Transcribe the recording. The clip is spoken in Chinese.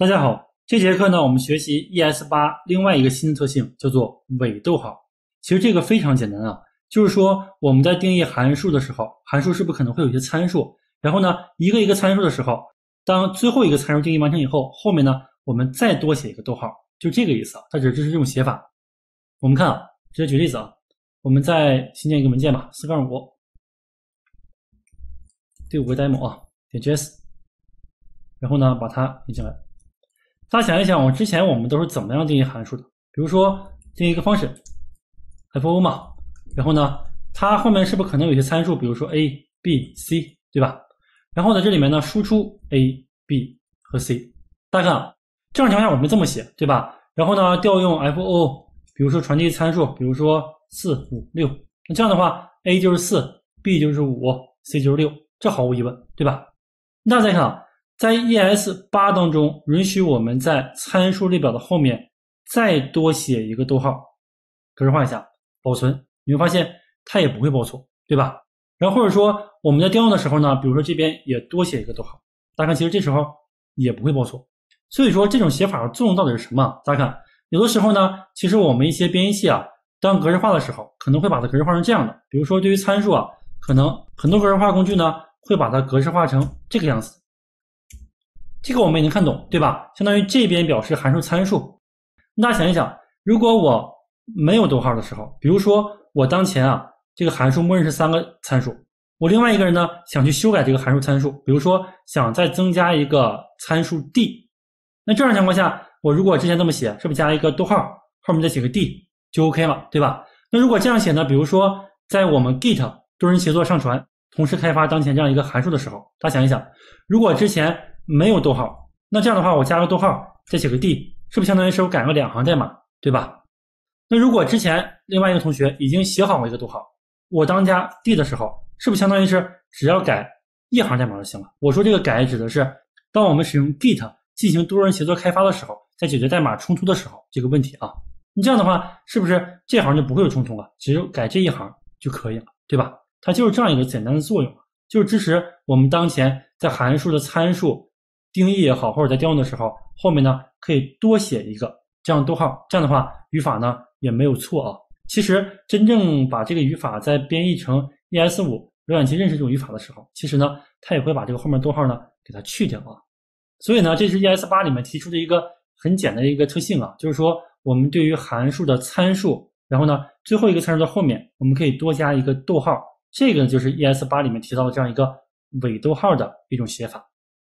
大家好，这节课呢，我们学习 ES 八另外一个新的特性，叫做伪逗号。其实这个非常简单啊，就是说我们在定义函数的时候，函数是不是可能会有一些参数？然后呢，一个一个参数的时候，当最后一个参数定义完成以后，后面呢，我们再多写一个逗号，就这个意思啊。它只是这是这种写法。我们看啊，直接举例子啊，我们再新建一个文件吧，四杠五，第五个 demo 啊，点 JS，然后呢，把它引进来。大家想一想，我之前我们都是怎么样定义函数的？比如说定义一个方式，f_o 嘛，然后呢，它后面是不是可能有些参数？比如说 a、b、c，对吧？然后呢，这里面呢输出 a、b 和 c。大家看啊，正常情况下我们这么写，对吧？然后呢，调用 f_o，比如说传递参数，比如说四、五、六。那这样的话，a 就是四，b 就是五，c 就是六，这毫无疑问，对吧？那再看啊。在 ES 八当中，允许我们在参数列表的后面再多写一个逗号，格式化一下，保存，你会发现它也不会报错，对吧？然后或者说我们在调用的时候呢，比如说这边也多写一个逗号，大家看，其实这时候也不会报错。所以说这种写法的作用到底是什么？大家看，有的时候呢，其实我们一些编译器啊，当格式化的时候，可能会把它格式化成这样的，比如说对于参数啊，可能很多格式化工具呢会把它格式化成这个样子。这个我们也能看懂，对吧？相当于这边表示函数参数。大家想一想，如果我没有逗号的时候，比如说我当前啊这个函数默认是三个参数，我另外一个人呢想去修改这个函数参数，比如说想再增加一个参数 d，那这样情况下，我如果之前这么写，是不是加一个逗号，后面再写个 d 就 OK 了，对吧？那如果这样写呢？比如说在我们 Git 多人协作上传，同时开发当前这样一个函数的时候，大家想一想，如果之前没有逗号，那这样的话，我加个逗号，再写个 d，是不是相当于是我改了两行代码，对吧？那如果之前另外一个同学已经写好了一个逗号，我当加 d 的时候，是不是相当于是只要改一行代码就行了？我说这个改指的是，当我们使用 Git 进行多人协作开发的时候，在解决代码冲突的时候这个问题啊。你这样的话，是不是这行就不会有冲突了？只有改这一行就可以了，对吧？它就是这样一个简单的作用，就是支持我们当前在函数的参数。定义也好，或者在调用的时候，后面呢可以多写一个这样逗号，这样的话语法呢也没有错啊。其实真正把这个语法在编译成 ES 五浏览器认识这种语法的时候，其实呢它也会把这个后面逗号呢给它去掉啊。所以呢，这是 ES 八里面提出的一个很简单的一个特性啊，就是说我们对于函数的参数，然后呢最后一个参数的后面我们可以多加一个逗号，这个就是 ES 八里面提到的这样一个伪逗号的一种写法。